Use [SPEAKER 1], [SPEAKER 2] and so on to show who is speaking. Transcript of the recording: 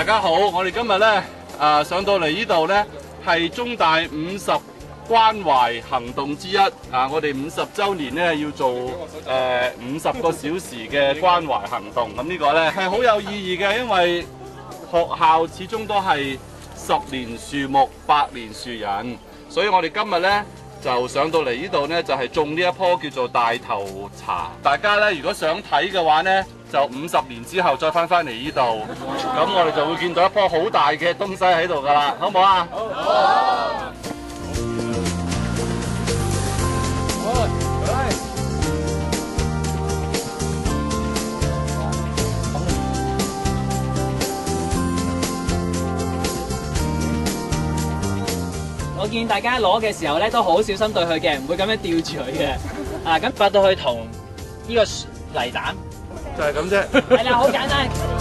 [SPEAKER 1] 大家好，我哋今日咧啊上到嚟呢度咧系中大五十關懷行動之一啊！我哋五十週年咧要做誒五十個 小時嘅關懷行動，咁呢個咧係好有意義嘅，因為學校始終都係十年樹木，百年樹人，所以我哋今日咧。就上到嚟呢度呢，就係種呢一棵叫做大頭茶。大家呢，如果想睇嘅話呢，就五十年之後再翻翻嚟呢度，咁我哋就會見到一棵好大嘅東西喺度噶啦，好唔好啊？好。
[SPEAKER 2] 我見大家攞嘅時候咧，都好小心對佢嘅，唔會咁樣吊住佢嘅。啊，咁發到去同呢個泥蛋，
[SPEAKER 1] 就係咁啫。
[SPEAKER 2] 係啦，好簡單。